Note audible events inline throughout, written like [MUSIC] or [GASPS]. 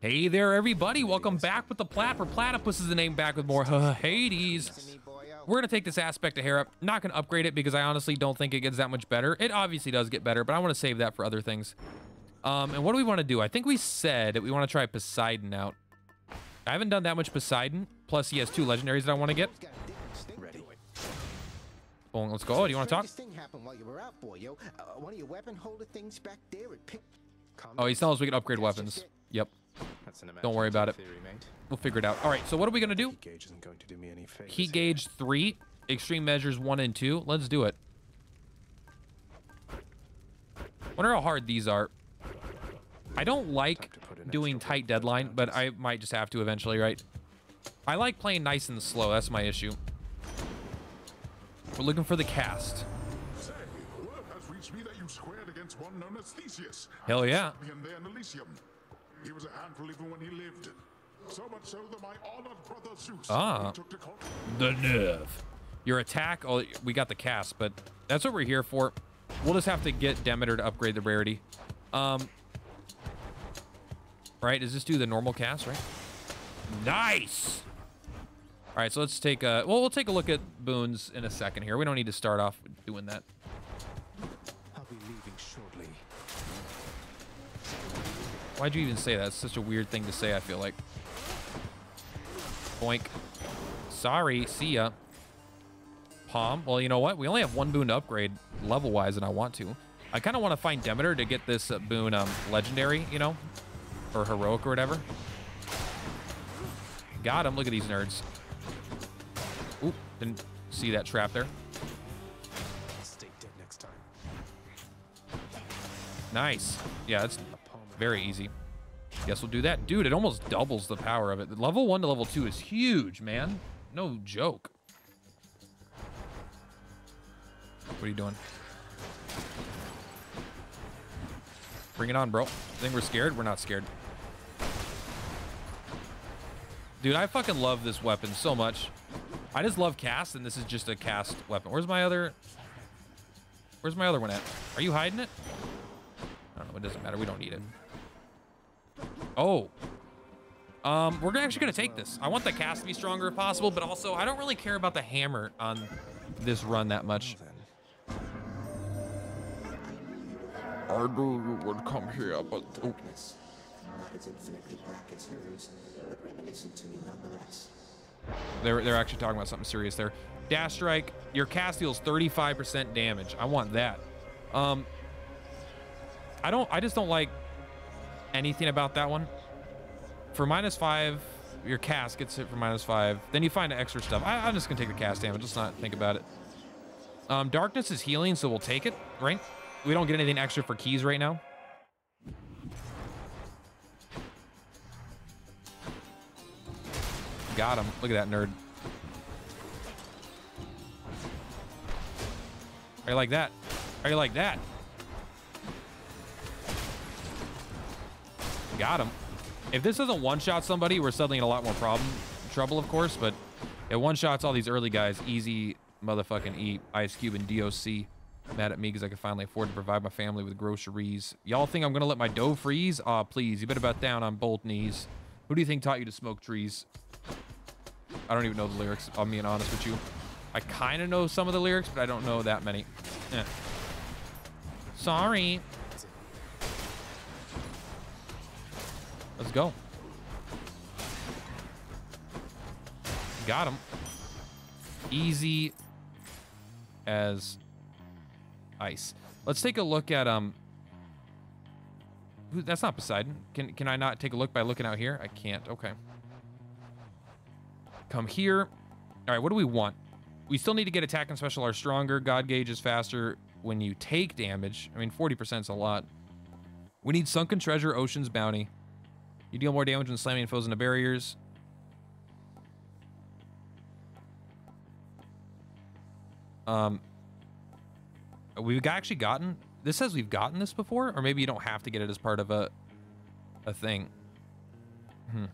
Hey there, everybody. Welcome back with the Plat for Platypus is the name back with more Hades. We're going to take this aspect of Hera. Not going to upgrade it because I honestly don't think it gets that much better. It obviously does get better, but I want to save that for other things. Um, and what do we want to do? I think we said that we want to try Poseidon out. I haven't done that much Poseidon. Plus, he has two legendaries that I want to get. Ready. Boom, let's go. Oh, do you want to talk? thing happened while you were out, boy, yo. Uh, one of your weapon holder things back there, it picked. Oh, he's telling us we can upgrade weapons. Yep. That's an Don't worry about it. theory, mate. We'll figure it out. All right, so what are we going to do? Gauge isn't going to do me any favors. Heat gauge 3, extreme measures 1 and 2. Let's do it. Wonder how hard these are. I don't like to put an doing tight weight deadline, but I might just have to eventually, right? I like playing nice and slow. That's my issue. We're looking for the cast. Say, word has reached me that you squared against one known as Theseus. Hell yeah. He was a handful even when he lived. So much so that my honored brother Zeus Ah. took to. The nerve. Your attack, oh, we got the cast, but that's what we're here for. We'll just have to get Demeter to upgrade the rarity. Um, right, does this do the normal cast, right? Nice! All right, so let's take a, well, we'll take a look at boons in a second here. We don't need to start off doing that. I'll be leaving shortly. Why'd you even say that? It's such a weird thing to say, I feel like. Boink. Sorry, see ya. Palm. Well, you know what? We only have one boon to upgrade level-wise, and I want to. I kind of want to find Demeter to get this uh, boon um, legendary, you know? Or heroic or whatever. Got him. Look at these nerds. Oop, didn't see that trap there. Stay dead next time. Nice. Yeah, that's very easy. Guess we'll do that. Dude, it almost doubles the power of it. Level 1 to level 2 is huge, man. No joke. What are you doing? Bring it on, bro. Think we're scared? We're not scared. Dude, I fucking love this weapon so much. I just love cast, and this is just a cast weapon. Where's my other... Where's my other one at? Are you hiding it? I don't know. It doesn't matter. We don't need it. Oh. Um, we're actually going to take this. I want the cast to be stronger if possible, but also I don't really care about the hammer on this run that much. Then I knew you would come here, but... Oh. It's infinitely black as hers, but reminiscent to me nonetheless. They're, they're actually talking about something serious there. Dash Strike, your cast deals 35% damage. I want that. Um, I don't, I just don't like anything about that one. For minus five, your cast gets hit for minus five. Then you find extra stuff. I, I'm just gonna take the cast damage. Let's not think about it. Um, darkness is healing, so we'll take it, right? We don't get anything extra for keys right now. Got him. Look at that nerd. Are you like that? Are you like that? Got him. If this doesn't one-shot somebody, we're suddenly in a lot more problem trouble, of course, but it one-shots all these early guys. Easy motherfucking eat. Ice Cube and DOC mad at me because I can finally afford to provide my family with groceries. Y'all think I'm gonna let my dough freeze? Aw, please. You better bet down on both knees. Who do you think taught you to smoke trees? I don't even know the lyrics. I'm being honest with you. I kind of know some of the lyrics, but I don't know that many. Eh. Sorry. Let's go. Got him. Easy as ice. Let's take a look at um. That's not Poseidon. Can can I not take a look by looking out here? I can't. Okay. Come here. All right. What do we want? We still need to get attack and special are stronger. God gauge is faster when you take damage. I mean, 40% is a lot. We need sunken treasure, ocean's bounty. You deal more damage when slamming foes into barriers. Um, we've actually gotten. This says we've gotten this before, or maybe you don't have to get it as part of a a thing. Hmm.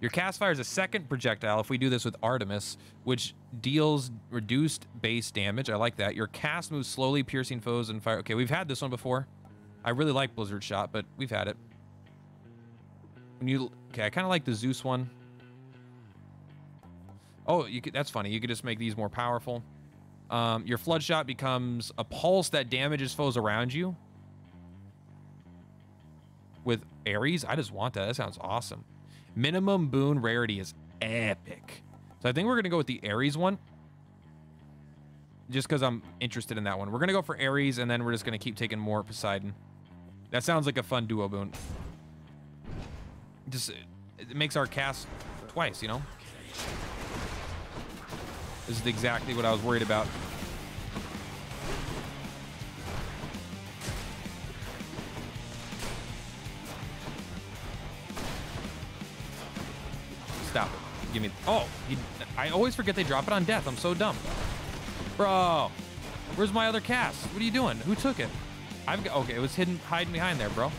Your cast fires a second projectile if we do this with Artemis, which deals reduced base damage. I like that. Your cast moves slowly, piercing foes and fire. Okay, we've had this one before. I really like Blizzard Shot, but we've had it. When you okay, I kind of like the Zeus one. Oh, you could. That's funny. You could just make these more powerful. Um, your flood shot becomes a pulse that damages foes around you. With Ares, I just want that. That sounds awesome. Minimum boon rarity is epic. So I think we're gonna go with the Ares one. Just because I'm interested in that one. We're gonna go for Ares, and then we're just gonna keep taking more Poseidon. That sounds like a fun duo boon. Just it makes our cast twice, you know. This is exactly what I was worried about. Stop it. Give me. Oh, I always forget they drop it on death. I'm so dumb. Bro, where's my other cast? What are you doing? Who took it? I've got. Okay, it was hidden, hiding behind there, bro.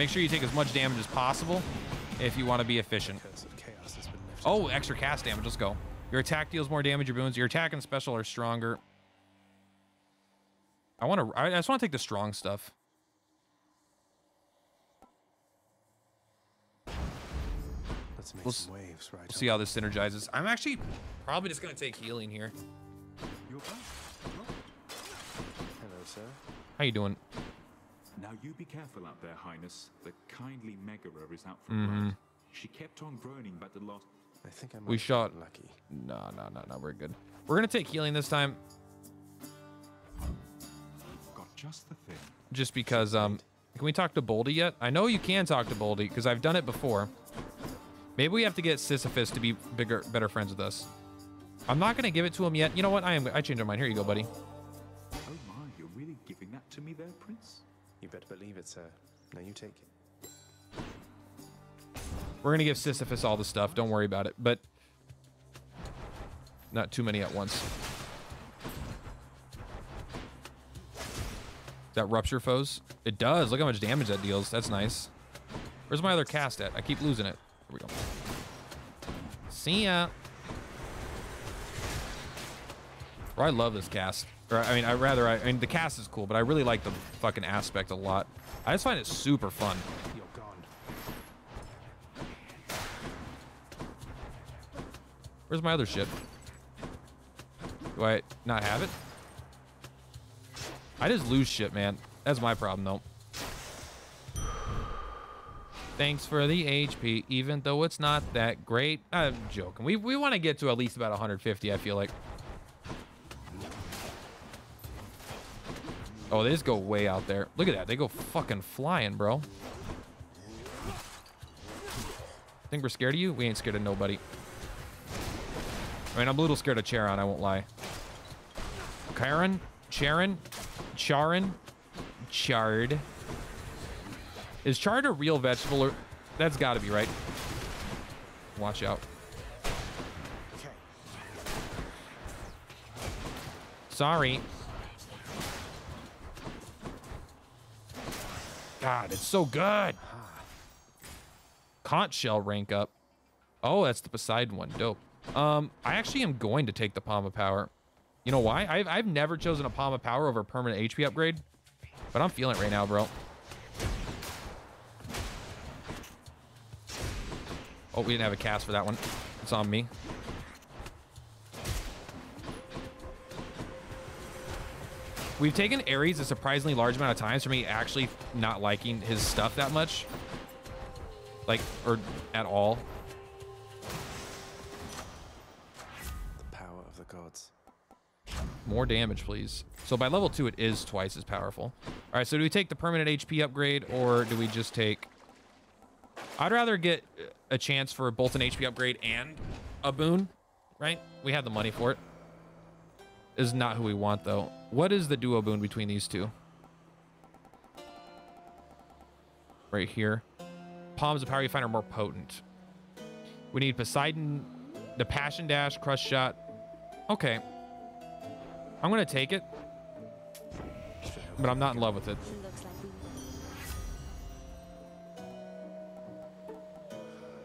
Make sure you take as much damage as possible if you want to be efficient. Curse of chaos has been lifted. Oh, extra cast damage. Let's go. Your attack deals more damage. Your boons. Your attack and special are stronger. I want to. I just want to take the strong stuff. Let's make We'll some waves, right? We'll see how this synergizes. I'm actually probably just gonna take healing here. Back. Look. Hello, sir. How you doing? Now you be careful out there, Highness. The kindly Megara is out for mm -hmm. blood. She kept on groaning about the loss. I think I might We shot- lucky. No, no, no, no. We're good. We're gonna take healing this time, Got just the thing. just because. Um, can we talk to Bouldy yet? I know you can talk to Bouldy because I've done it before. Maybe we have to get Sisyphus to be bigger, better friends with us. I'm not gonna give it to him yet. You know what? I am. I changed my mind. Here you go, buddy. Better believe it, sir. Now you take it. We're gonna give Sisyphus all the stuff. Don't worry about it. But not too many at once. That rupture foes? It does. Look how much damage that deals. That's nice. Where's my other cast at? I keep losing it. Here we go. See ya. I love this cast. Or I mean, I rather I, I mean the cast is cool, but I really like the fucking aspect a lot. I just find it super fun. Where's my other ship? Do I not have it? I just lose shit, man. That's my problem, though. Thanks for the HP, even though it's not that great. I'm joking. We, we want to get to at least about 150, I feel like. Oh, they just go way out there. Look at that. They go fucking flying, bro. Think we're scared of you? We ain't scared of nobody. I mean, I'm a little scared of Charon, I won't lie. Charon? Charon? Charon? Chard? Is chard a real vegetable or... That's got to be, right? Watch out. Sorry. God, it's so good. Conch shell rank up. Oh, that's the Poseidon one. Dope. Um, I actually am going to take the Palm of Power. You know why? I've, I've never chosen a Palm of Power over a permanent HP upgrade, but I'm feeling it right now, bro. Oh, we didn't have a cast for that one. It's on me. We've taken Ares a surprisingly large amount of times for me actually not liking his stuff that much. Like, or at all. The power of the gods. More damage, please. So by level two, it is twice as powerful. All right, so do we take the permanent HP upgrade or do we just take... I'd rather get a chance for both an HP upgrade and a boon, right? We have the money for it. Is not who we want, though. What is the duo boon between these two? Right here. Palms of Power you find are more potent. We need Poseidon, the Passion Dash, Crush Shot. Okay. I'm going to take it, but I'm not in love with it.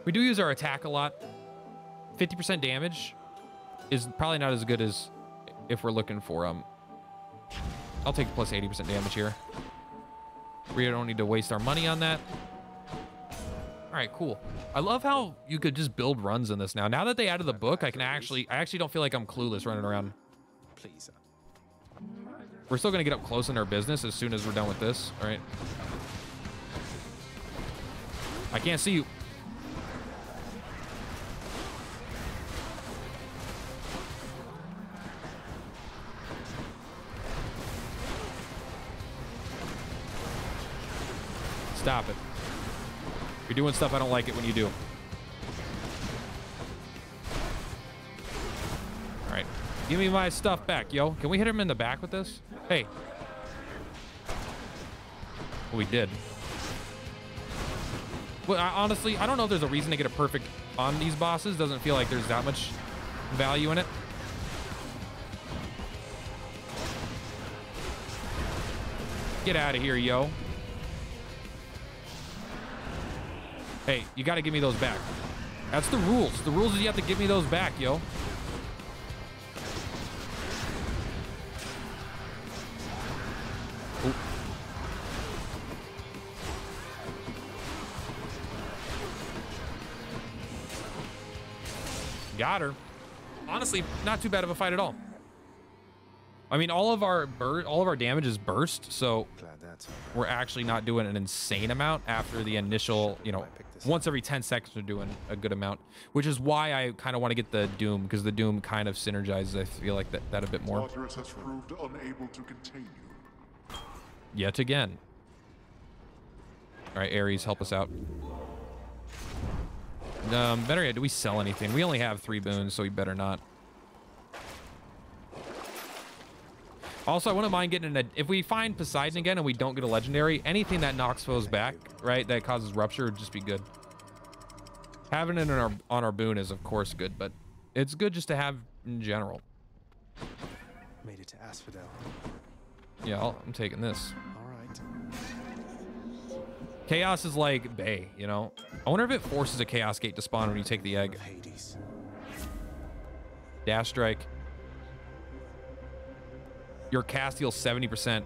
We do use our attack a lot. 50% damage is probably not as good as if we're looking for um I'll take plus 80% damage here. We don't need to waste our money on that. All right, cool. I love how you could just build runs in this now. Now that they added the book, I can actually, I actually don't feel like I'm clueless running around. Please. We're still gonna get up close in our business as soon as we're done with this, all right? I can't see you. Stop it. You're doing stuff I don't like it when you do. All right. Give me my stuff back, yo. Can we hit him in the back with this? Hey. Oh, we did. Well, I, honestly, I don't know if there's a reason to get a perfect on these bosses. Doesn't feel like there's that much value in it. Get out of here, yo. Hey, you got to give me those back. That's the rules. The rules is you have to give me those back, yo. Got her. Honestly, not too bad of a fight at all. I mean, all of our bur all of our damage is burst, so Glad that's we're actually not doing an insane amount after the initial, you know, Might pick this once every 10 seconds we're doing a good amount, which is why I kind of want to get the Doom because the Doom kind of synergizes, I feel like that, that a bit more. Has proved unable to contain you. Yet again. All right, Ares, help us out. Um, better yet, do we sell anything? We only have three boons, so we better not. Also, I wouldn't mind getting a. If we find Poseidon again and we don't get a legendary, anything that knocks foes back, right, that causes rupture would just be good. Having it in our, on our boon is, of course, good, but it's good just to have in general. Made it to Asphodel. Yeah, I'll, I'm taking this. All right. Chaos is like Bay, you know? I wonder if it forces a Chaos Gate to spawn when you take the egg. Hades. Dash Strike. Your cast deals 70%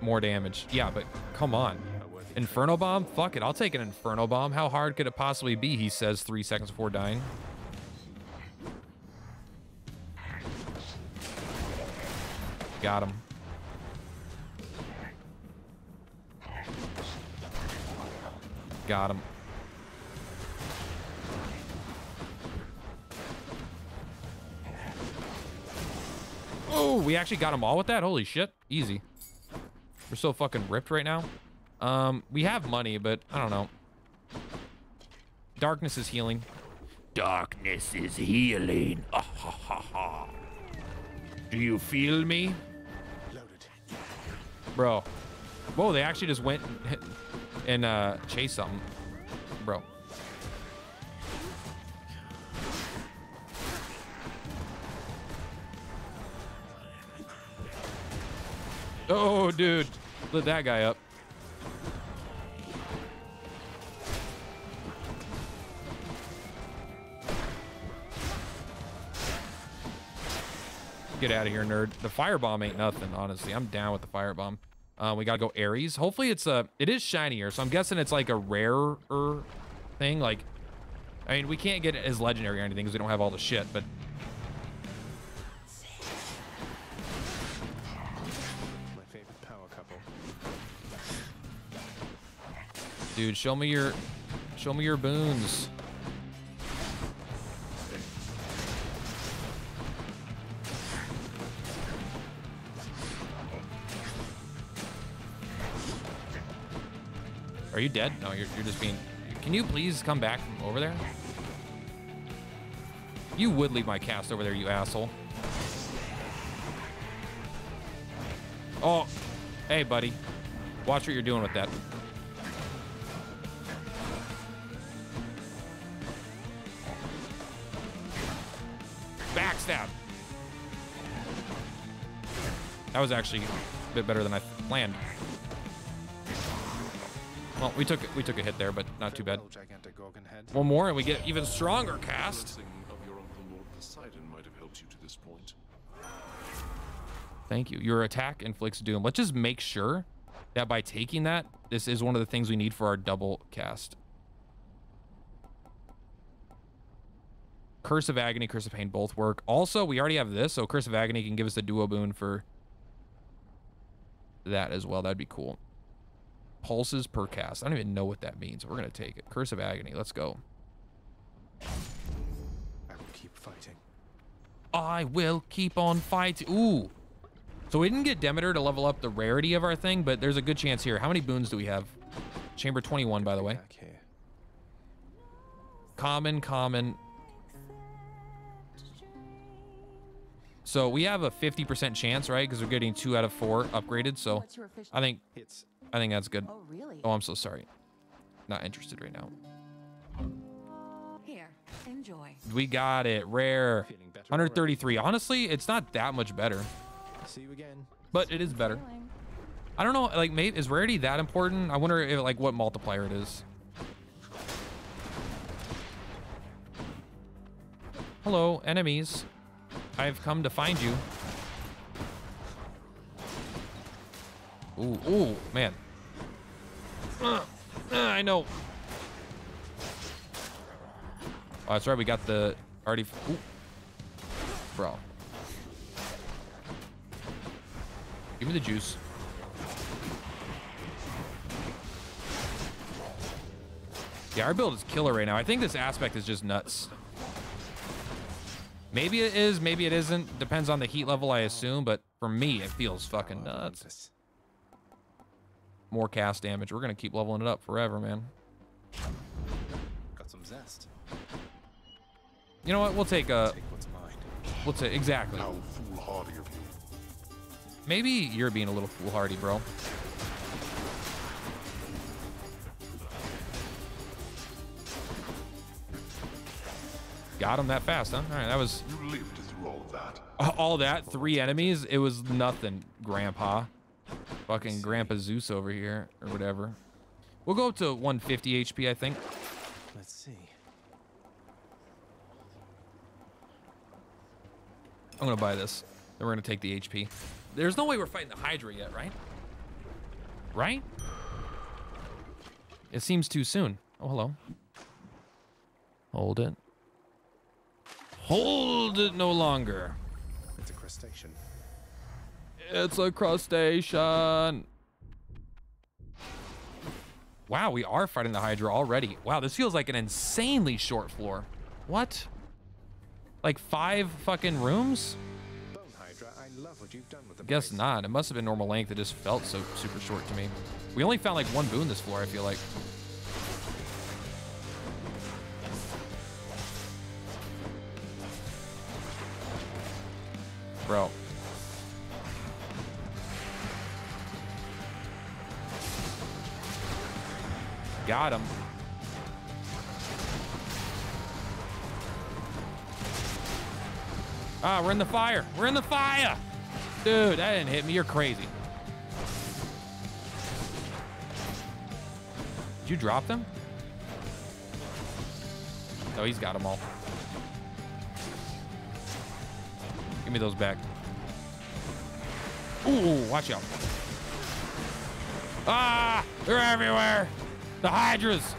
more damage. Yeah, but come on. Inferno Bomb? Fuck it, I'll take an Inferno Bomb. How hard could it possibly be, he says three seconds before dying. Got him. Got him. Oh, we actually got them all with that? Holy shit. Easy. We're so fucking ripped right now. Um, we have money, but I don't know. Darkness is healing. Darkness is healing. Ah, ha, ha, ha. Do you feel me? Loaded. Bro. Whoa, they actually just went and, and uh, chased something. Oh, dude. Lit that guy up. Get out of here, nerd. The firebomb ain't nothing, honestly. I'm down with the firebomb. Uh, we gotta go Ares. Hopefully it's a, it is shinier, so I'm guessing it's like a rarer thing. Like, I mean, we can't get it as legendary or anything because we don't have all the shit, but dude, show me your, show me your boons. Are you dead? No, you're, you're just being... Can you please come back from over there? You would leave my cast over there, you asshole. Oh, hey, buddy. Watch what you're doing with that. That was actually a bit better than I planned. Well, we took we took a hit there, but not too bad. One more, and we get even stronger cast. Thank you. Your attack inflicts doom. Let's just make sure that by taking that, this is one of the things we need for our double cast. Curse of Agony, Curse of Pain both work. Also, we already have this, so Curse of Agony can give us a duo boon for that as well. That'd be cool. Pulses per cast. I don't even know what that means. We're going to take it. Curse of Agony. Let's go. I will keep fighting. I will keep on fighting. Ooh. So we didn't get Demeter to level up the rarity of our thing, but there's a good chance here. How many boons do we have? Chamber 21, by the way. Common, common. So we have a 50% chance, right? Because we're getting two out of four upgraded. So What's your official? I think It's I think that's good. Oh, really? Oh, I'm so sorry. Not interested right now. Here, enjoy. We got it. Rare. Feeling better already. 133. Honestly, it's not that much better, see you again. but it is better. I don't know. Like, maybe is rarity that important? I wonder if, like what multiplier it is. Hello, enemies. I've come to find you. Ooh, ooh, man. Uh, uh, I know. Oh, that's right. We got the already. Ooh. Bro. Give me the juice. Yeah, our build is killer right now. I think this aspect is just nuts. Maybe it is, maybe it isn't. Depends on the heat level, I assume. But for me, it feels fucking Oh, nuts. More cast damage. We're gonna keep leveling it up forever, man. Got some zest. You know what? We'll take a. Take what's mine. We'll take exactly. How foolhardy of you. Maybe you're being a little foolhardy, bro. Got him that fast, huh? All right, that was You lived through all of that. [LAUGHS] all that. Three enemies. It was nothing, Grandpa. Fucking Grandpa Zeus over here, or whatever. We'll go up to 150 HP, I think. Let's see. I'm gonna buy this. Then we're gonna take the HP. There's no way we're fighting the Hydra yet, right? Right? It seems too soon. Oh, hello. Hold it. Hold it no longer. It's a crustacean. It's a crustacean. Wow, we are fighting the Hydra already. Wow, this feels like an insanely short floor. What? Like five fucking rooms? Bone Hydra, I love what you've done with the Guess not. It must have been normal length. It just felt so super short to me. We only found like one boon this floor, I feel like. Bro. Got him. Ah, we're in the fire. We're in the fire. Dude, that didn't hit me. You're crazy. Did you drop them? No, he's got them all. Give me those back. Ooh, watch out. Ah, they're everywhere. The hydras.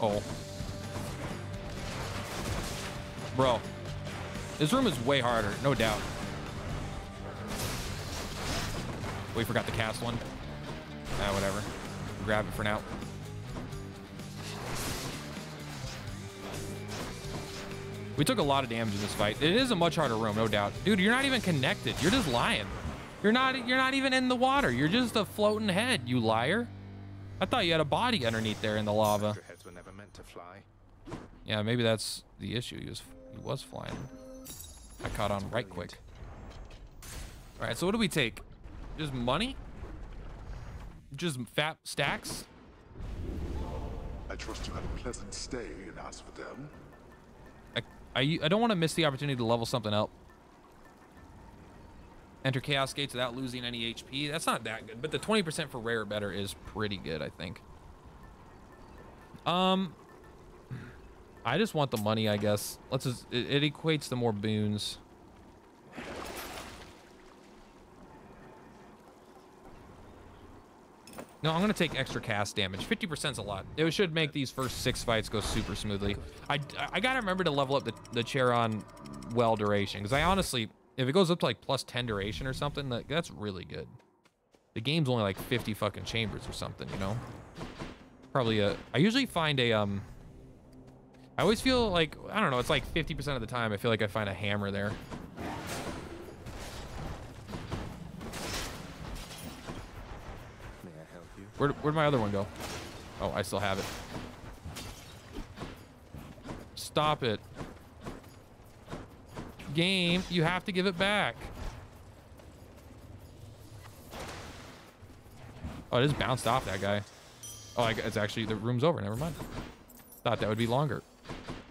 Oh. Bro. This room is way harder, no doubt. We forgot to cast one. Ah, whatever. Grab it for now. We took a lot of damage in this fight. It is a much harder room, no doubt. Dude, you're not even connected. You're just lying. You're not you're not even in the water. You're just a floating head, you liar. I thought you had a body underneath there in the lava. Heads were never meant to fly. Yeah, maybe that's the issue. He was he was flying. I caught on right quick. All right, so what do we take? Just money? Just fat stacks? I trust you had a pleasant stay in Asphodel. I, I, I don't want to miss the opportunity to level something up. Enter Chaos Gates without losing any HP. That's not that good, but the 20% for rare better is pretty good, I think. Um, I just want the money, I guess. Let's just, it, it equates to more boons. No, I'm gonna take extra cast damage. 50% is a lot. It should make these first six fights go super smoothly. I, I gotta remember to level up the, the Charon well duration, because I honestly, if it goes up to like plus 10 duration or something, like, that's really good. The game's only like 50 fucking chambers or something, you know? Probably a, I usually find a, um, I always feel like, I don't know, it's like 50% of the time, I feel like I find a hammer there. Where, where'd my other one go? Oh, I still have it. Stop it. Game, you have to give it back. Oh, it just bounced off that guy. Oh, I, it's actually, the room's over. Never mind. Thought that would be longer.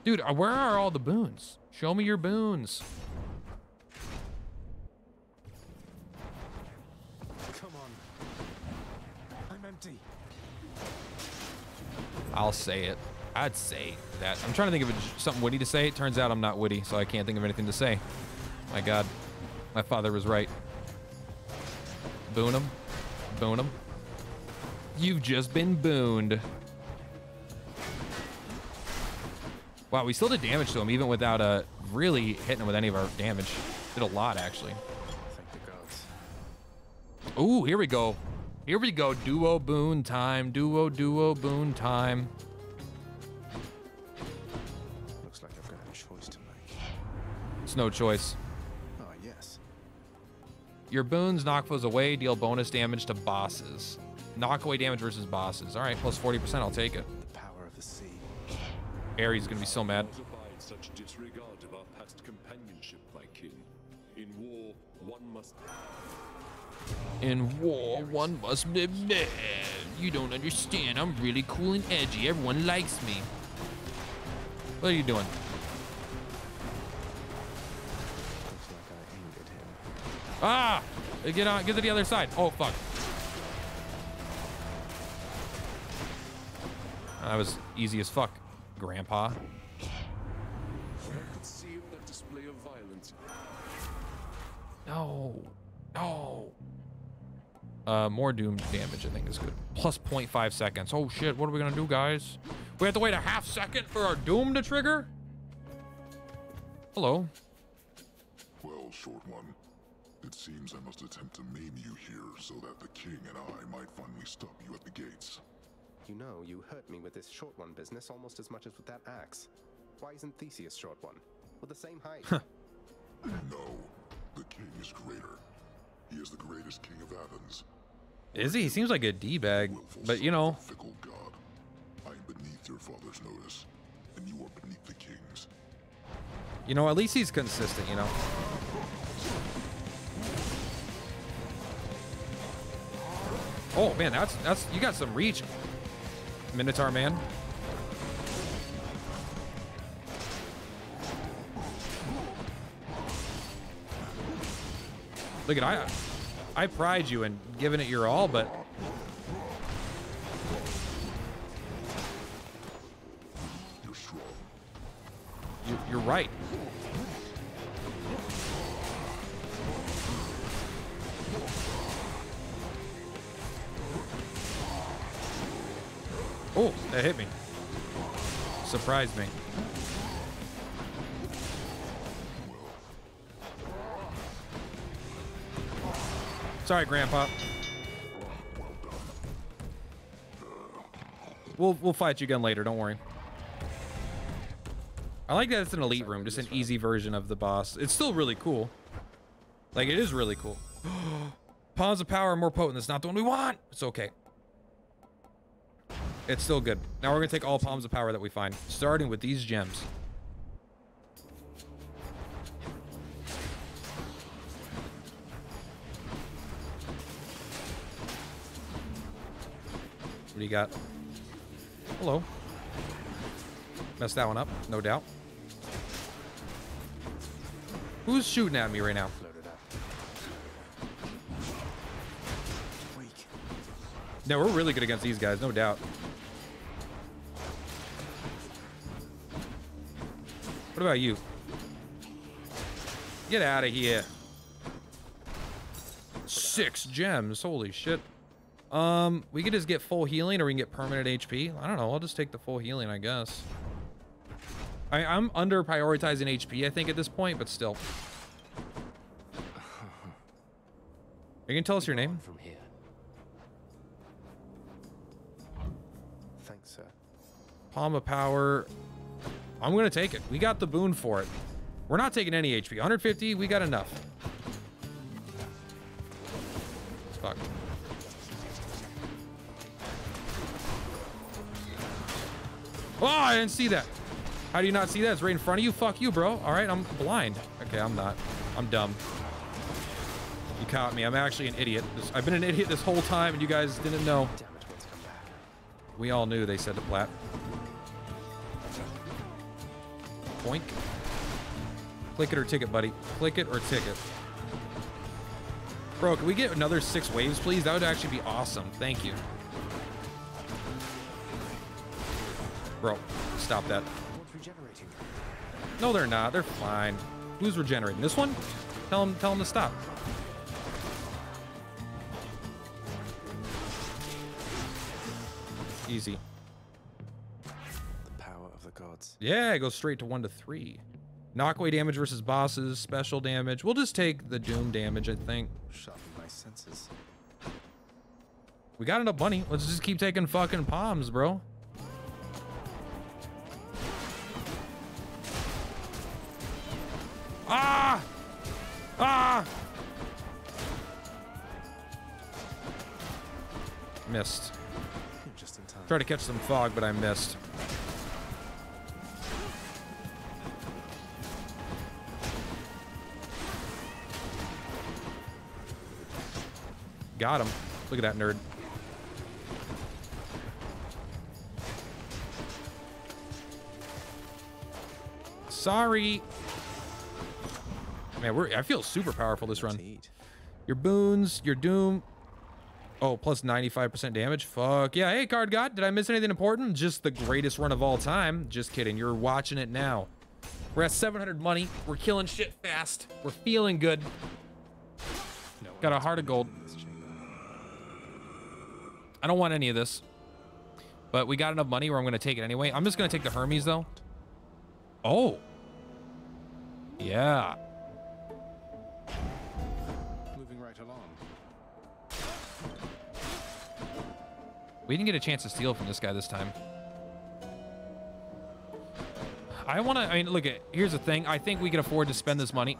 Dude, uh, where are all the boons? Show me your boons. I'll say it. I'd say that. I'm trying to think of something witty to say. It turns out I'm not witty, so I can't think of anything to say. My God, my father was right. Boon him. Boon him. You've just been booned. Wow, we still did damage to him even without uh, really hitting him with any of our damage. Did a lot, actually. Thank the gods. Ooh, here we go. Here we go. Duo boon time. Duo, duo boon time. Looks like I've got a choice to make. It's no choice. Oh yes. Your boons knock foes away, deal bonus damage to bosses. Knock away damage versus bosses. All right, plus 40%, I'll take it. The power of the sea. Ares gonna be so mad. Such disregard of our past companionship, my kin. In war, one must In war, one must be mad. You don't understand. I'm really cool and edgy. Everyone likes me. What are you doing? Looks like I aimed at him. Ah! Get on, get to the other side. Oh, fuck. That was easy as fuck, Grandpa. I could see that display of violence. No. No. Uh, more doom damage, I think, is good. Plus 0.5 seconds. Oh, shit. What are we going to do, guys? We have to wait a half second for our doom to trigger? Hello. Well, short one. It seems I must attempt to maim you here so that the king and I might finally stop you at the gates. You know, you hurt me with this short one business almost as much as with that axe. Why isn't Theseus short one? We're the same height. No, the king is greater. He is the greatest king of Athens. Is he? He seems like a D-bag. But, you know, Fickle god. I am beneath your father's notice, and you are beneath the king's. you know, at least he's consistent, you know? Oh, man, that's, that's, you got some reach, Minotaur man. Look at I, I pride you in giving it your all, but you, you're right. Oh, that hit me. Surprised me. Sorry, Grandpa. We'll we'll fight you again later. Don't worry. I like that it's an elite room, just an easy version of the boss. It's still really cool. Like it is really cool. [GASPS] Palms of power are more potent. That's not the one we want. It's okay. It's still good. Now we're gonna take all palms of power that we find, starting with these gems. What do you got? Hello. Messed that one up, no doubt. Who's shooting at me right now? No, we're really good against these guys, no doubt. What about you? Get out of here. Six gems, holy shit. Um, we could just get full healing or we can get permanent HP. I don't know. I'll just take the full healing, I guess. I, I'm under prioritizing HP, I think, at this point, but still. You can tell us your name? From here. Thanks, sir. Palm of Power. I'm going to take it. We got the boon for it. We're not taking any HP. 150, we got enough. Fuck. Oh, I didn't see that. How do you not see that? It's right in front of you. Fuck you, bro. All right, I'm blind. Okay, I'm not. I'm dumb. You caught me. I'm actually an idiot. This- I've been an idiot this whole time, and you guys didn't know. Damn it, what's come back? We all knew they said to Plat. Boink. Click it or ticket, buddy. Click it or ticket. Bro, can we get another six waves, please? That would actually be awesome. Thank you. Bro, stop that. No, they're not. They're fine. Who's regenerating? This one? Tell him, tell him to stop. Easy. The power of the gods. Yeah, it goes straight to one to three. Knockaway damage versus bosses, special damage. We'll just take the doom damage, I think. Sharpen my senses. We got enough money. Let's just keep taking fucking palms, bro. Ah! Ah! Missed. Just in time. Tried to catch some fog, but I missed. Got him. Look at that nerd. Sorry. Man, we're I feel super powerful this run. Your boons, your doom. Oh, plus 95% damage. Fuck. Yeah, hey, Card God. Did I miss anything important? Just the greatest run of all time. Just kidding. You're watching it now. We're at 700 money. We're killing shit fast. We're feeling good. Got a heart of gold. I don't want any of this. But we got enough money where I'm going to take it anyway. I'm just going to take the Hermes, though. Oh. Yeah. We didn't get a chance to steal from this guy this time. I want to, I mean, look at, here's the thing. I think we can afford to spend this money.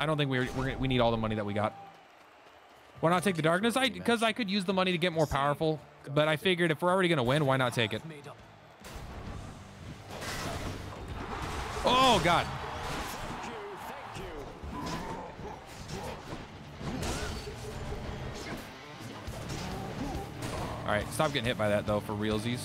I don't think we're, we're we need all the money that we got. Why not take the darkness? I Because I could use the money to get more powerful. But I figured if we're already going to win, why not take it? Oh, God. All right, stop getting hit by that, though, for realsies.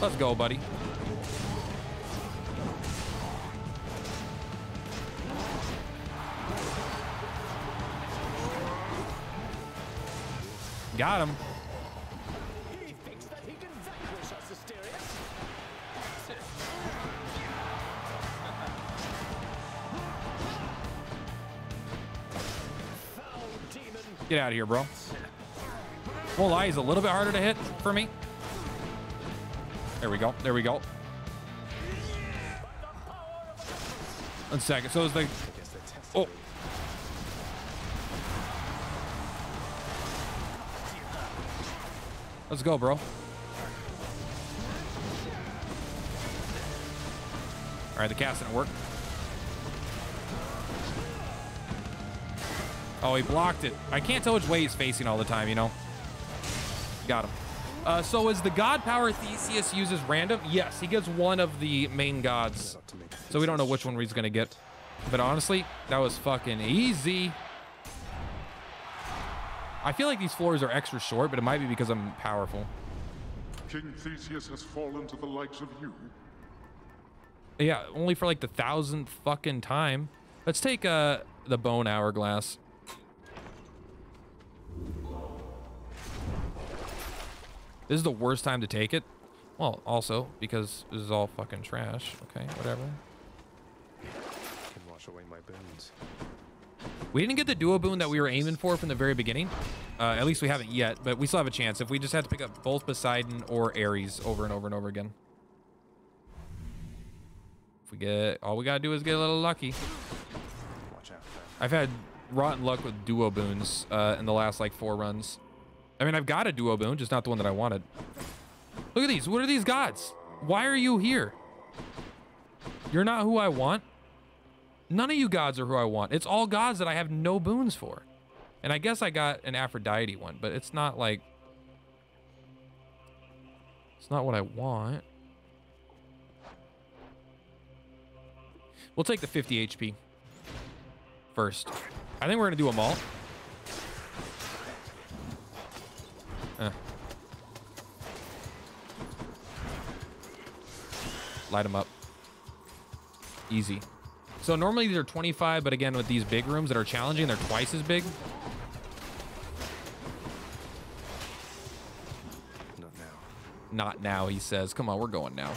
Let's go, buddy. Got him. Get out of here, bro. Won't lie, he's a little bit harder to hit for me. There we go. There we go. One second. So is the. I guess they're testing Oh. Let's go, bro. All right, the cast didn't work. Oh, he blocked it. I can't tell which way he's facing all the time, you know? Got him. Uh, so is the god power Theseus uses random? Yes, he gets one of the main gods. Got to make So we don't know which one he's going to get. But honestly, that was fucking easy. I feel like these floors are extra short, but it might be because I'm powerful. King Theseus has fallen to the likes of you. Yeah, only for like the thousandth fucking time. Let's take uh the bone hourglass. This is the worst time to take it. Well, also because this is all fucking trash. Okay, whatever. Can wash away my boons. We didn't get the duo boon that we were aiming for from the very beginning. Uh, at least we haven't yet, but we still have a chance if we just had to pick up both Poseidon or Ares over and over and over again. If we get, all we gotta do is get a little lucky. Watch out. I've had rotten luck with duo boons uh, in the last like four runs. I mean, I've got a duo boon, just not the one that I wanted. Look at these. What are these gods? Why are you here? You're not who I want. None of you gods are who I want. It's all gods that I have no boons for. And I guess I got an Aphrodite one, but it's not like... It's not what I want. We'll take the 50 HP first. I think we're going to do them all. Eh. Light them up. Easy. So normally these are 25, but again, with these big rooms that are challenging, they're twice as big. Not now. Not now, he says. Come on, we're going now.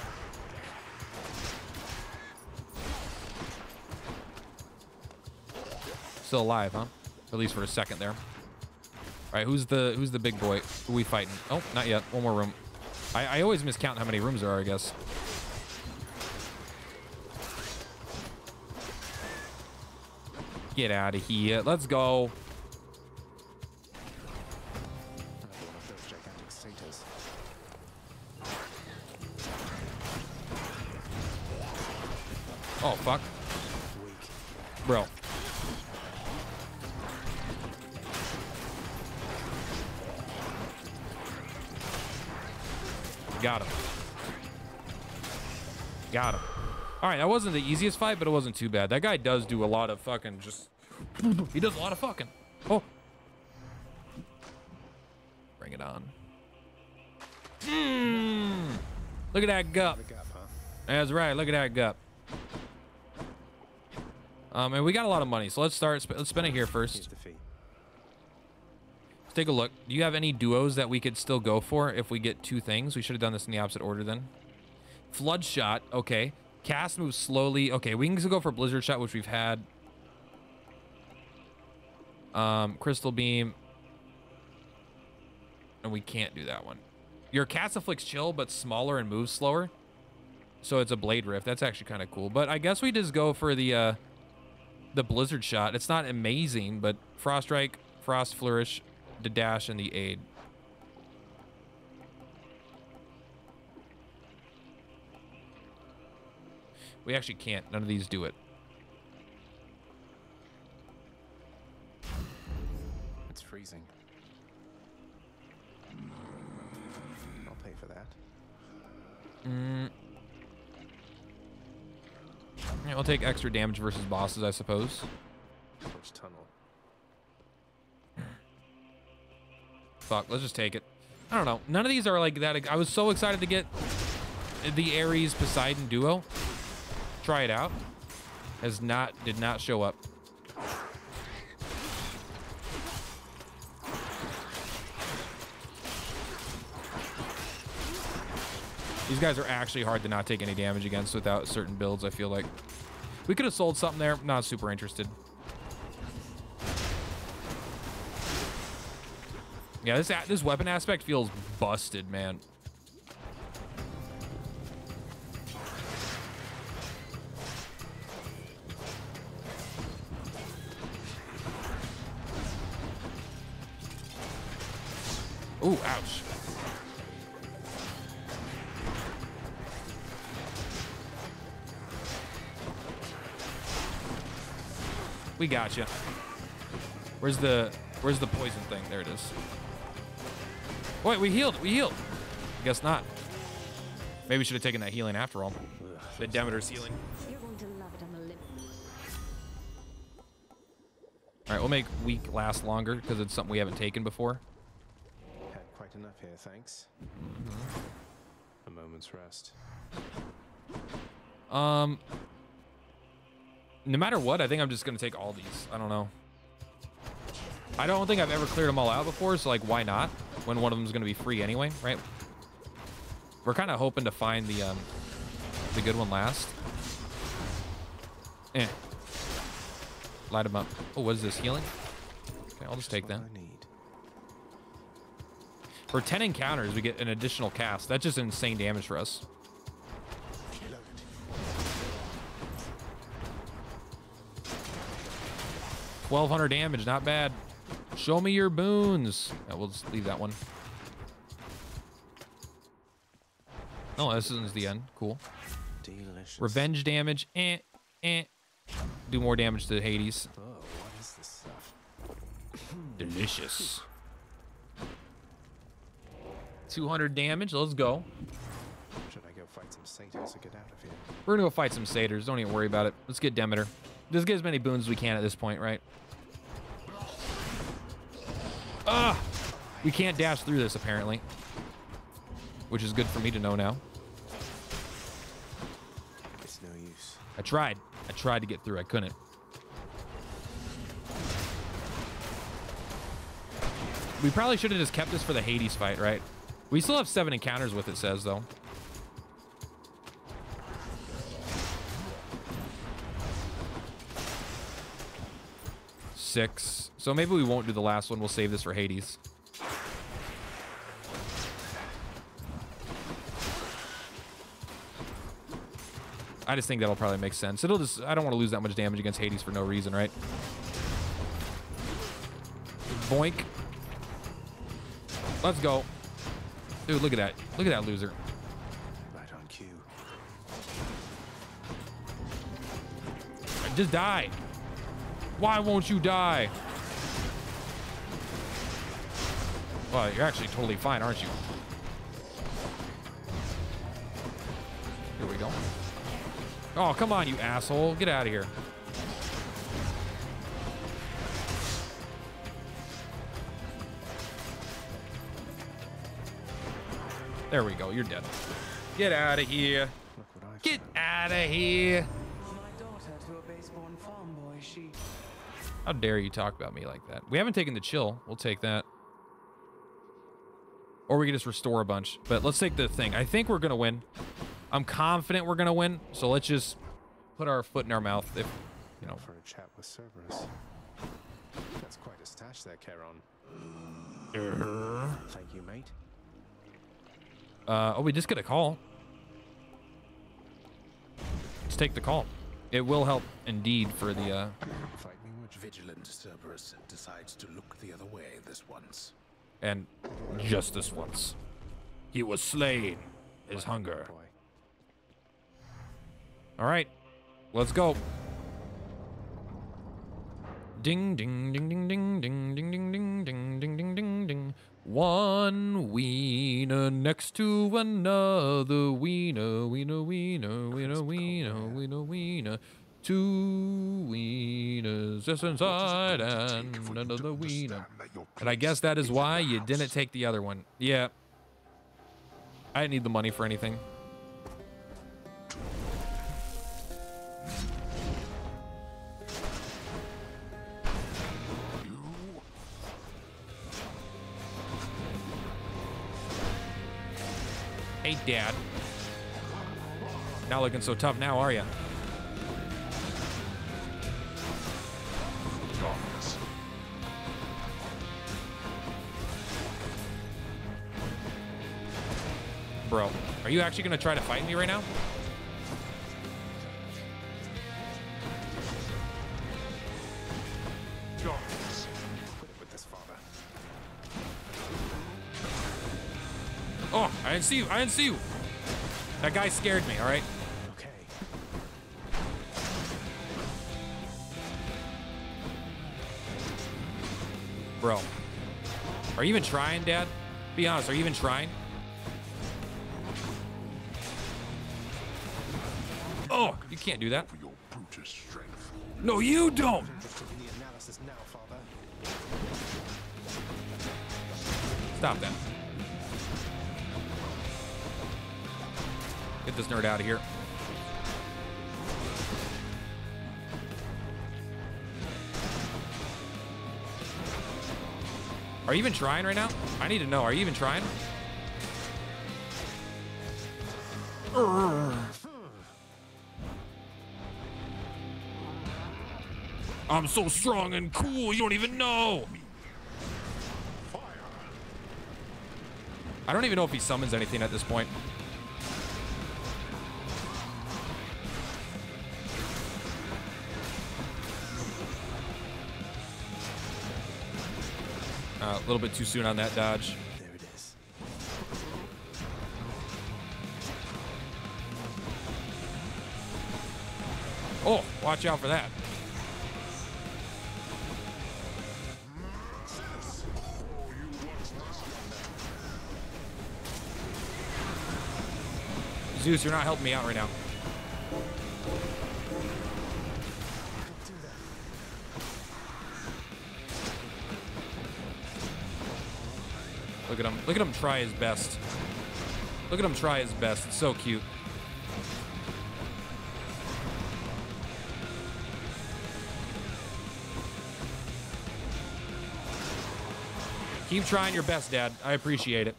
Still alive, huh? At least for a second there. All right, who's the who's the big boy? Who we fighting? Oh, not yet. One more room. I, I always miscount how many rooms there are, I guess. Get out of here. Let's go. Oh, fuck. Bro. Got him. Got him. All right, that wasn't the easiest fight, but it wasn't too bad. That guy does do a lot of fucking just... he does a lot of fucking. Oh. Bring it on. Mm. Look at that gup. That's right. Look at that gup. Um, and we got a lot of money, so let's start. Let's spend it here first. Take a look. Do you have any duos that we could still go for if we get two things? We should have done this in the opposite order then. Flood shot. Okay. Cast moves slowly. Okay, we can go for blizzard shot, which we've had. Um, crystal beam. And we can't do that one. Your cast afflicts chill, but smaller and moves slower. So it's a blade rift. That's actually kind of cool. But I guess we just go for the uh, the blizzard shot. It's not amazing, but frost strike, frost flourish, the dash, and the aid. We actually can't. None of these do it. It's freezing. I'll pay for that. Mm. Yeah, we'll take extra damage versus bosses, I suppose. Which tunnel? Fuck, let's just take it. I don't know. None of these are like that. I was so excited to get the Ares Poseidon duo. Try it out. Has not, did not show up. These guys are actually hard to not take any damage against without certain builds, I feel like. We could have sold something there. Not super interested. Yeah, this this weapon aspect feels busted, man. Ooh, ouch. We got you. Where's the Where's the poison thing? There it is. Wait, we healed. We healed. Guess not. Maybe we should have taken that healing after all. The Demeter's healing. You're going to love it on the lip. All right, we'll make weak last longer because it's something we haven't taken before. Had quite enough here, thanks. A moment's rest. Um, no matter what, I think I'm just gonna take all these. I don't know. I don't think I've ever cleared them all out before, so like, why not? When one of them is gonna be free anyway, right? We're kind of hoping to find the um, the good one last. Eh. Light them up. Oh, what is this healing? Okay, I'll just take that. What I need. For 10 encounters, we get an additional cast. That's just insane damage for us. Twelve hundred damage, not bad. Show me your boons. Yeah, we'll just leave that one. Oh, this isn't the end. Cool. Delicious. Revenge damage. Eh, eh. Do more damage to Hades. Oh, what is this stuff? Delicious. 200 damage. Let's go. Should I go fight some satyrs or get out of here? We're gonna go fight some satyrs. Don't even worry about it. Let's get Demeter. Let's get as many boons as we can at this point, right? We can't dash through this, apparently. Which is good for me to know now. It's no use. I tried. I tried to get through. I couldn't. We probably should have just kept this for the Hades fight, right? We still have seven encounters with it, says, though. Six. So maybe we won't do the last one. We'll save this for Hades. I just think that'll probably make sense. It'll just, I don't want to lose that much damage against Hades for no reason, right? Boink. Let's go. Dude, look at that. Look at that loser. Right on cue. Just die. Why won't you die? Well, you're actually totally fine, aren't you? Here we go. Oh, come on, you asshole. Get out of here. There we go. You're dead. Get out of here. Get out of here. How dare you talk about me like that? We haven't taken the chill. We'll take that. Or we can just restore a bunch. But let's take the thing. I think we're going to win. I'm confident we're going to win. So let's just put our foot in our mouth. If, you know, For a chat with Cerberus. That's quite a stash there, Charon. Thank you, mate. uh, oh, we just get a call. Let's take the call. It will help indeed for the, uh, Fight me, would? Vigilant Cerberus decides to look the other way this once. and just this once. He was slain. His hunger. Boy. All right, let's go. Ding ding ding ding ding ding ding ding ding ding ding ding ding ding. One wiener next to another wiener, wiener, wiener, wiener, wiener, wiener, wiener. Two wieners just inside and another wiener. And I guess that is why you didn't take the other one. Yeah. I didn't need the money for anything. Hey, Dad. Not looking so tough now, are you? Bro, are you actually gonna try to fight me right now? I didn't see you. I didn't see you. That guy scared me, all right? Okay. Bro. Are you even trying, Dad? Be honest, are you even trying? Oh, you can't do that. No, you don't. Stop that. Get this nerd out of here. Are you even trying right now? I need to know. Are you even trying? I'm so strong and cool, you don't even know. I don't even know if he summons anything at this point. A little bit too soon on that dodge. There it is. Oh, watch out for that. Zeus, you're not helping me out right now. Look at him. Look at him try his best. Look at him try his best. It's so cute. Keep trying your best, Dad. I appreciate it.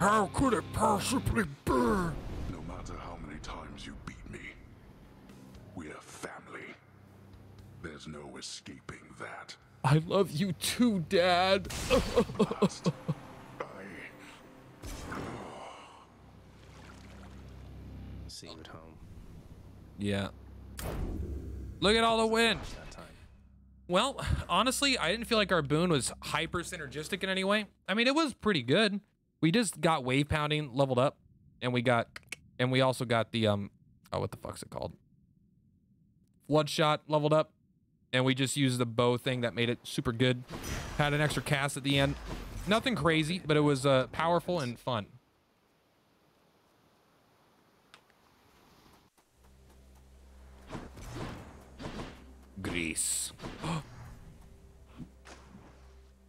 How could it possibly I love you too, Dad. Last, I See at home yeah. Look at all the wind. Well, honestly, I didn't feel like our boon was hyper synergistic in any way. I mean, it was pretty good. We just got wave pounding leveled up, and we got, and we also got the um, oh, what the fuck's it called? Flood shot leveled up, and we just used the bow thing that made it super good. Had an extra cast at the end. Nothing crazy, but it was uh, powerful and fun. Grease. [GASPS]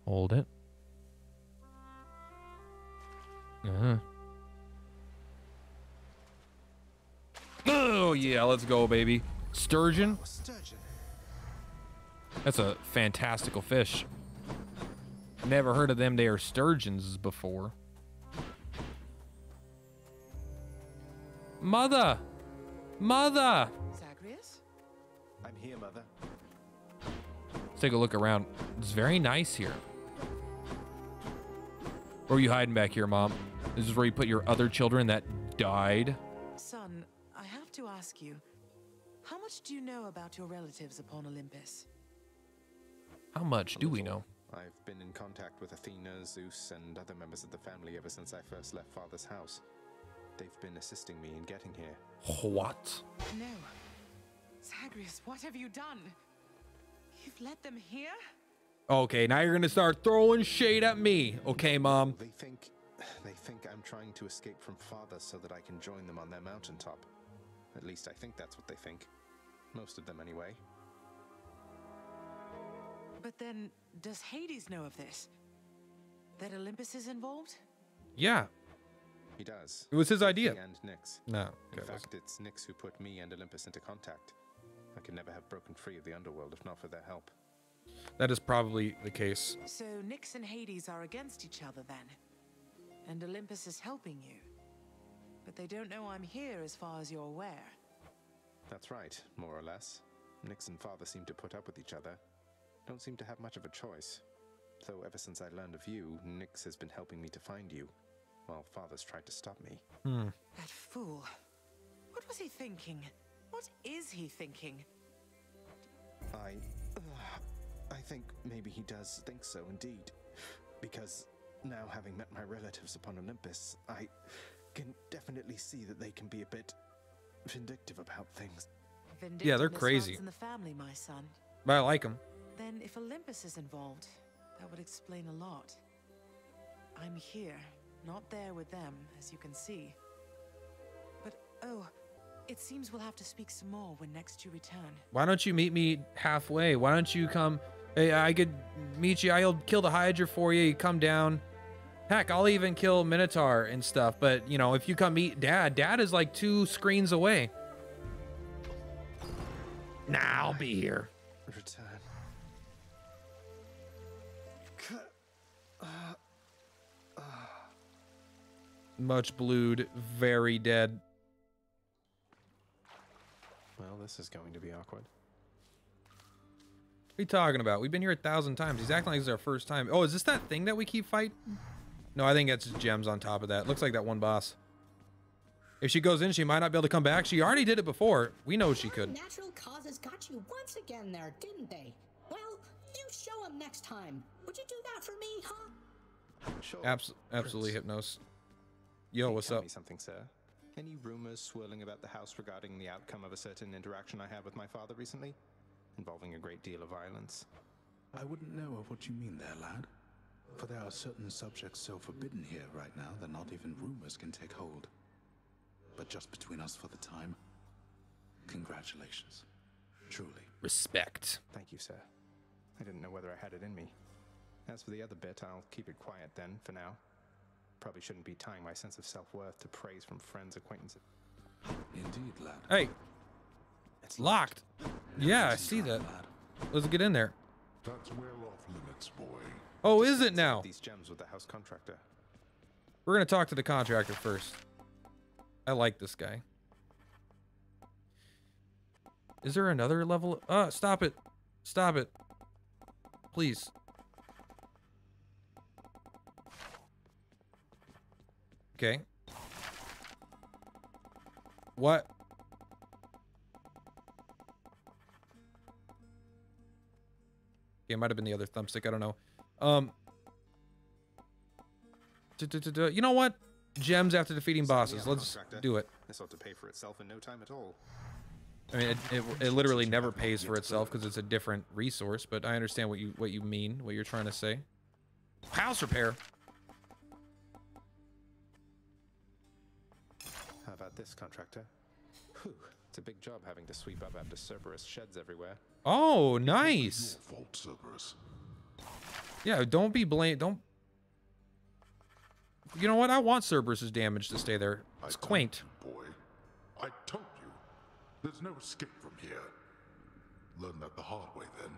Hold it. Uh-huh. Oh yeah, let's go, baby. Sturgeon. Sturgeon. That's a fantastical fish. Never heard of them there sturgeons before. Mother! Mother! Zagreus? I'm here, Mother. Let's take a look around. It's very nice here. Where are you hiding back here, Mom? This is where you put your other children that died? Son, I have to ask you, how much do you know about your relatives upon Olympus? How much do we know? I've been in contact with Athena, Zeus, and other members of the family ever since I first left Father's house. They've been assisting me in getting here. What? No. Zagreus, what have you done? You've let them here? Okay, now you're gonna start throwing shade at me. Okay, Mom. They think they think I'm trying to escape from Father so that I can join them on their mountaintop. At least I think that's what they think. Most of them anyway. But then, does Hades know of this? That Olympus is involved? Yeah, He does. it was his idea. He and Nyx. No. In okay, it fact, it's Nyx who put me and Olympus into contact. I could never have broken free of the underworld if not for their help. That is probably the case. So Nyx and Hades are against each other then? And Olympus is helping you? But they don't know I'm here as far as you're aware. That's right, more or less. Nyx and Father seem to put up with each other. Don't seem to have much of a choice. Though ever since I learned of you, Nyx has been helping me to find you, while Father's tried to stop me. Hmm. That fool. What was he thinking? What is he thinking? I. Uh, I think maybe he does think so indeed. Because now, having met my relatives upon Olympus, I can definitely see that they can be a bit vindictive about things. Vindictive Yeah, they're crazy. in the family, my son. But I like him. Then, if Olympus is involved, that would explain a lot. I'm here, not there with them, as you can see. But, oh, it seems we'll have to speak some more when next you return. Why don't you meet me halfway? Why don't you come? Hey, I could meet you. I'll kill the Hydra for you. You come down. Heck, I'll even kill Minotaur and stuff. But, you know, if you come meet Dad, Dad is like two screens away. Nah, I'll be here. Return. Much blued, very dead. Well, this is going to be awkward. What are you talking about? We've been here a thousand times. He's acting like this is our first time. Oh, is this that thing that we keep fighting? No, I think it's just gems on top of that. Looks like that one boss. If she goes in, she might not be able to come back. She already did it before. We know she could. Natural causes got you once again there, didn't they? Well, you show 'em next time. Would you do that for me, huh? Sure. Abs absolutely hypnos. Yo, Hey, what's tell up? Me something, sir. Any rumors swirling about the house regarding the outcome of a certain interaction I had with my father recently, involving a great deal of violence? I wouldn't know of what you mean there, lad. For there are certain subjects so forbidden here right now that not even rumors can take hold. But just between us for the time, congratulations. Truly. Respect. Thank you, sir. I didn't know whether I had it in me. As for the other bit, I'll keep it quiet then, for now. Probably shouldn't be tying my sense of self worth to praise from friends, acquaintances. Indeed, lad. Hey, It's locked. Yeah, I see that. Let's get in there. That's well off limits, boy. Oh, is it now? These gems with the house contractor. We're gonna talk to the contractor first. I like this guy. Is there another level? Uh, stop it. Stop it. Please. Okay. What? Yeah, it might have been the other thumbstick. I don't know. Um. You know what? Gems after defeating bosses. Let's do it. This ought to pay for itself in no time at all. I mean, it, it, it literally never pays for itself because it's a different resource. But I understand what you what you mean, what you're trying to say. House repair. This, contractor? Whew, it's a big job having to sweep up after Cerberus sheds everywhere. Oh, nice. Your fault, Cerberus. Yeah, don't be blamed. Don't. You know what? I want Cerberus's damage to stay there. It's told quaint. you, boy. I told you. There's no escape from here. Learn that the hard way, then.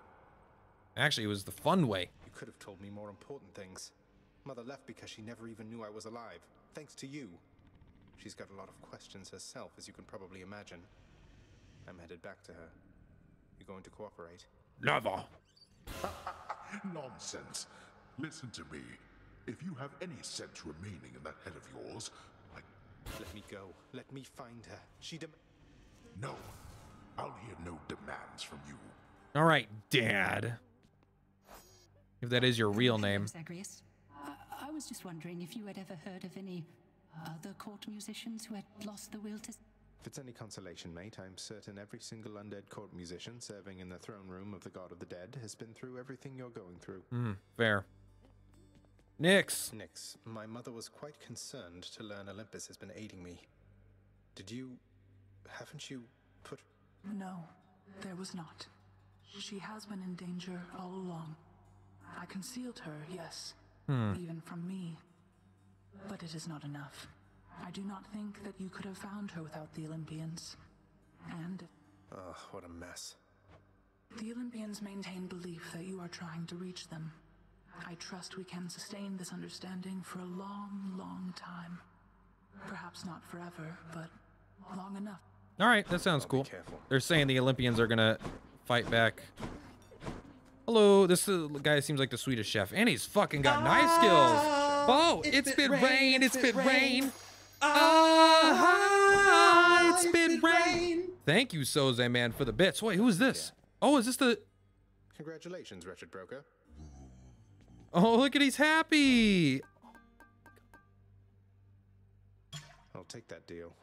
Actually, it was the fun way. You could have told me more important things. Mother left because she never even knew I was alive, thanks to you. She's got a lot of questions herself, as you can probably imagine. I'm headed back to her. You going to cooperate? Never. [LAUGHS] Nonsense. Listen to me. If you have any sense remaining in that head of yours, I. Let me go. Let me find her. She dem- No. I'll hear no demands from you. All right, Dad. If that is your real name. Zagreus. I, I was just wondering if you had ever heard of any other court musicians who had lost the will to. If it's any consolation, mate, I'm certain every single undead court musician serving in the throne room of the God of the Dead has been through everything you're going through. Hmm, fair. Nyx! Nyx, my mother was quite concerned to learn Olympus has been aiding me. Did you. haven't you put. No, there was not. She has been in danger all along. I concealed her, yes, Hmm. even from me. But it is not enough. I do not think that you could have found her without the Olympians. And Ugh, what a mess. the Olympians maintain belief that you are trying to reach them. I trust we can sustain this understanding for a long, long time. Perhaps not forever, but long enough. All right, that sounds cool. They're saying the Olympians are gonna fight back. Hello, this uh, guy seems like the sweetest chef, and he's fucking got knife skills. Oh, it's been rain, it's been rain. Ah, it's been rain. Thank you, Soze man, for the bits. Wait, who is this? Oh, is this the? Congratulations, wretched broker. Oh, look at he's happy. I'll take that deal.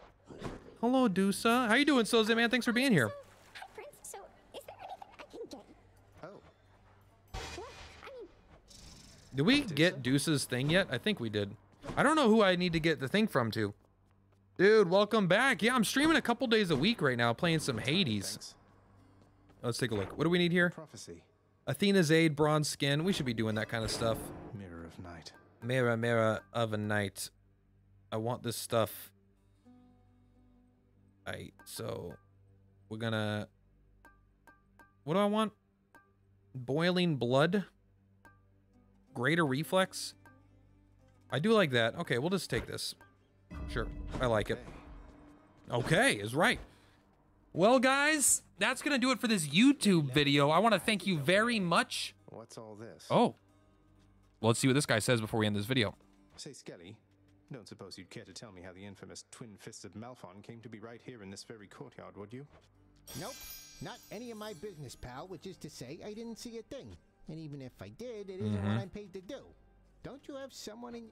Hello, Dusa. How you doing, Soze man? Thanks for being here. Prince, so is there anything I can get? Oh. Well, I mean, Did we get Deuce's thing yet? I think we did. I don't know who I need to get the thing from to. Dude, welcome back. Yeah, I'm streaming a couple days a week right now, playing some Hades. Let's take a look. What do we need here? Prophecy. Athena's Aid, Bronze Skin. We should be doing that kind of stuff. Mirror of Night. Mirror, Mirror of a Night. I want this stuff. Alright, so we're gonna. What do I want? Boiling Blood? Greater Reflex? I do like that. Okay, we'll just take this. Sure. I like it. Okay, is right. Well, guys, that's going to do it for this YouTube video. I want to thank you very much. What's all this? Oh. Well, let's see what this guy says before we end this video. Say, Skelly, don't suppose you'd care to tell me how the infamous twin-fisted Malphon came to be right here in this very courtyard, would you? Nope. Not any of my business, pal, which is to say, I didn't see a thing. And even if I did, it isn't Mhm. what I'm paid to do. Don't you have someone in.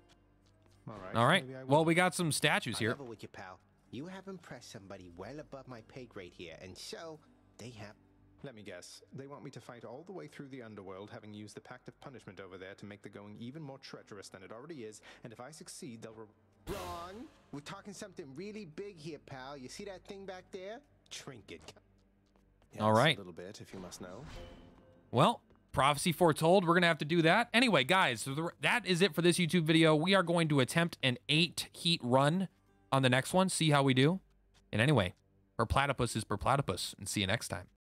All right. All right. Well, we got some statues here. level with you, pal. You have impressed somebody well above my pay grade here, and so they have. Let me guess. They want me to fight all the way through the underworld, having used the Pact of Punishment over there to make the going even more treacherous than it already is, and if I succeed, they'll. Re- Wrong. We're talking something really big here, pal. You see that thing back there? Trinket. All right. A little bit, if you must know. Well, prophecy foretold. We're going to have to do that. Anyway, guys, so the, that is it for this YouTube video. We are going to attempt an eight heat run on the next one, see how we do. And anyway, Purplatypus is Purplatypus, and see you next time.